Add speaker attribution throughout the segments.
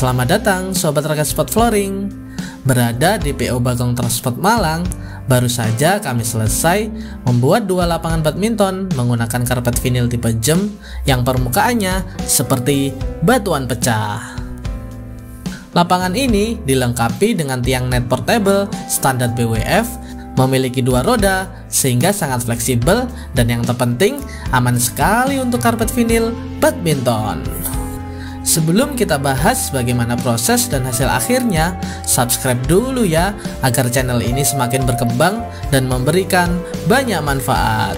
Speaker 1: Selamat datang Sobat Raga Spot Flooring Berada di PO Bagong Transport Malang Baru saja kami selesai membuat dua lapangan badminton menggunakan karpet vinil tipe jem yang permukaannya seperti batuan pecah. Lapangan ini dilengkapi dengan tiang net portable standar BWF, memiliki dua roda sehingga sangat fleksibel dan yang terpenting aman sekali untuk karpet vinil badminton. Sebelum kita bahas bagaimana proses dan hasil akhirnya, subscribe dulu ya agar channel ini semakin berkembang dan memberikan banyak manfaat.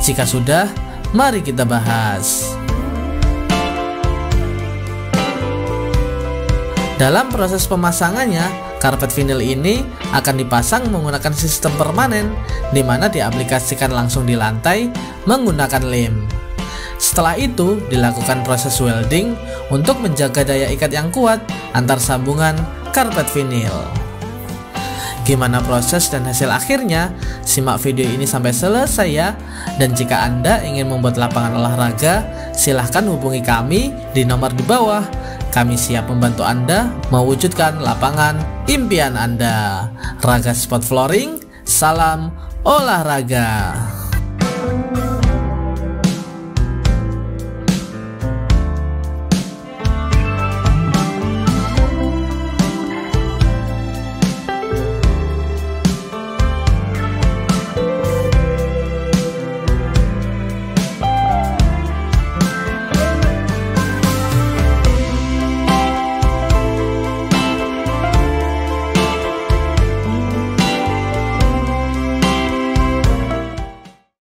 Speaker 1: Jika sudah, mari kita bahas. Dalam proses pemasangannya, karpet vinil ini akan dipasang menggunakan sistem permanen, di mana diaplikasikan langsung di lantai menggunakan lem. Setelah itu, dilakukan proses welding untuk menjaga daya ikat yang kuat antar sambungan karpet vinil. Gimana proses dan hasil akhirnya? Simak video ini sampai selesai ya. Dan jika Anda ingin membuat lapangan olahraga, silahkan hubungi kami di nomor di bawah. Kami siap membantu Anda mewujudkan lapangan impian Anda. Raga Spot Flooring, salam olahraga.